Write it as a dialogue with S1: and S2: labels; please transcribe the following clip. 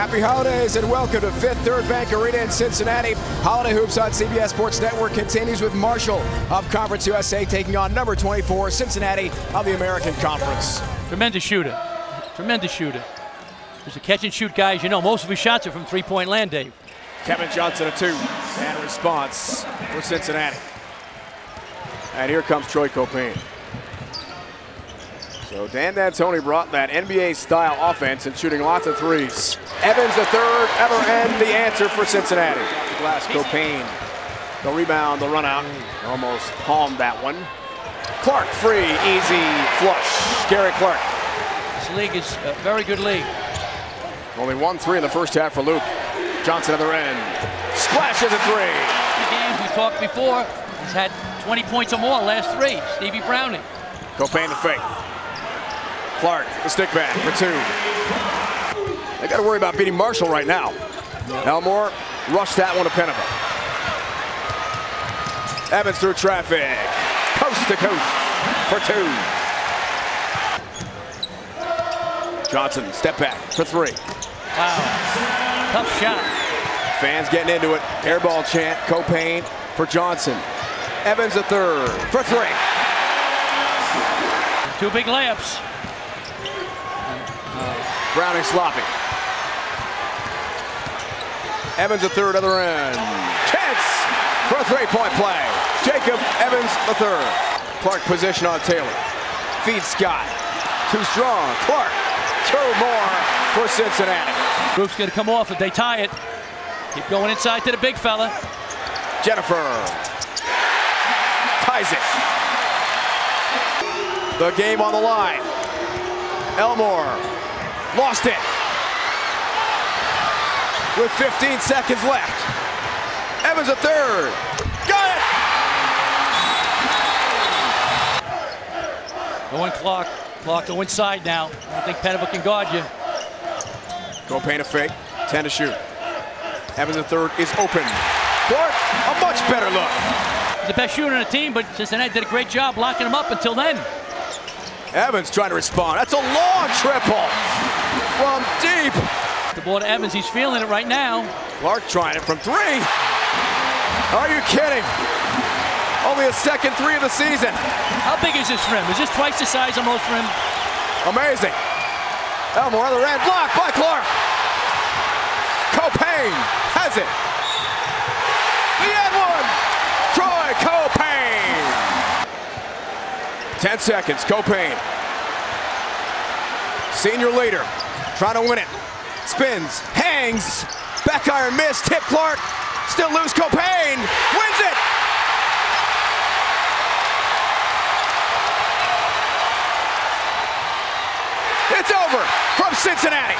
S1: Happy holidays and welcome to Fifth Third Bank Arena in Cincinnati. Holiday Hoops on CBS Sports Network continues with Marshall of Conference USA taking on number 24 Cincinnati of the American Conference.
S2: Tremendous shooter. Tremendous shooter. He's a catch and shoot guy, as you know. Most of his shots are from three point land, Dave.
S1: Kevin Johnson a two. And response for Cincinnati. And here comes Troy Caupain. So Dan D'Antoni brought that NBA style offense and shooting lots of threes. Evans the third, ever end the answer for Cincinnati. The glass, Caupain. The rebound, the run out. Almost palmed that one. Clark free, easy flush. Gary Clark.
S2: This league is a very good league.
S1: Only one three in the first half for Loop. Johnson at the end. Splashes a three.
S2: The games we talked before, he's had 20 points or more last three. Stevie Browning.
S1: Caupain the fake. Clark, the stick back for two. They got to worry about beating Marshall right now. Elmore rushed that one to Penava. Evans through traffic. Coast to coast for two. Johnson, step back for three.
S2: Wow. Tough shot.
S1: Fans getting into it. Airball chant. Caupain for Johnson. Evans the third for three.
S2: Two big layups.
S1: Browning sloppy. Evans the third, other end. Chance for a three-point play. Jacob Evans the third. Clark position on Taylor. Feed Scott. Too strong. Clark. Two more for Cincinnati.
S2: Roof's going to come off if they tie it. Keep going inside to the big fella.
S1: Jenifer. Ties it. The game on the line. Elmore lost it. With 15 seconds left. Evans a third. Got
S2: it! Going Clark. Clark go inside now. I don't think Penava can guard you.
S1: Caupain a fake. 10 to shoot. Evans the third is open. Clark, a much better look.
S2: He's the best shooter on the team, but Cincinnati did a great job locking him up until then.
S1: Evans trying to respond. That's a long triple from deep.
S2: The ball to Evans. He's feeling it right now.
S1: Clark trying it from three. Are you kidding? Only a second three of the season.
S2: How big is this rim? Is this twice the size of most rim?
S1: Amazing. Elmore the end block by Clark. Caupain has it. The end one. Troy Caupain. 10 seconds. Caupain. Senior leader. Trying to win it. Spins. Hangs. Back iron miss. Tip Clark. Still loose. Caupain Wins it. It's over from Cincinnati.